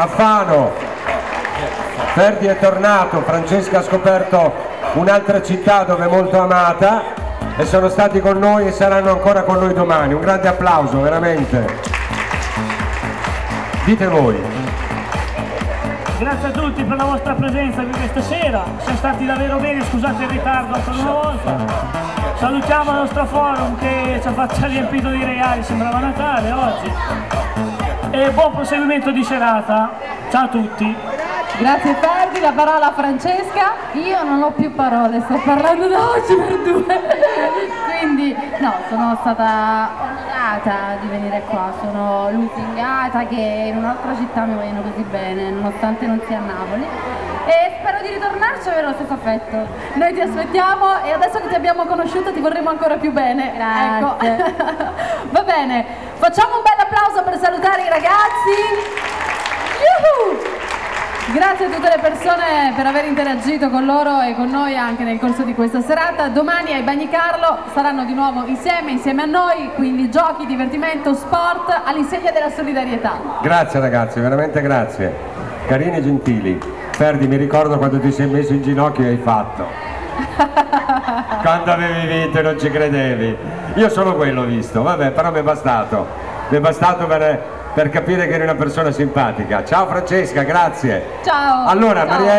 a Fano. Ferdi è tornato, Francesca ha scoperto un'altra città dove è molto amata e sono stati con noi e saranno ancora con noi domani. Un grande applauso, veramente. Dite voi. Grazie a tutti per la vostra presenza qui questa sera, siamo stati davvero bene, scusate il ritardo ancora una volta. Salutiamo il nostro forum che ci ha riempito di regali, sembrava Natale oggi. E buon proseguimento di serata, ciao a tutti. Grazie Ferdi, la parola a Francesca. Io non ho più parole, sto parlando da oggi per due. Quindi no, sono stata onorata di venire qua, sono lusingata che in un'altra città mi vogliono così bene, nonostante non sia a Napoli. E spero di ritornarci e avere lo stesso affetto. Noi ti aspettiamo e adesso che ti abbiamo conosciuta ti vorremmo ancora più bene. Grazie. Ecco. Va bene, facciamo un bel applauso per salutare i ragazzi. Grazie a tutte le persone per aver interagito con loro e con noi anche nel corso di questa serata. Domani ai Bagni Carlo saranno di nuovo insieme, insieme a noi, quindi giochi, divertimento, sport all'insegna della solidarietà. Grazie ragazzi, veramente grazie. Carini e gentili. Ferdi, mi ricordo quando ti sei messo in ginocchio e hai fatto. quando avevi vinto e non ci credevi. Io solo quello ho visto, vabbè, però mi è bastato. Mi è bastato per, per capire che eri una persona simpatica. Ciao Francesca, grazie. Ciao. Allora, Ciao. Maria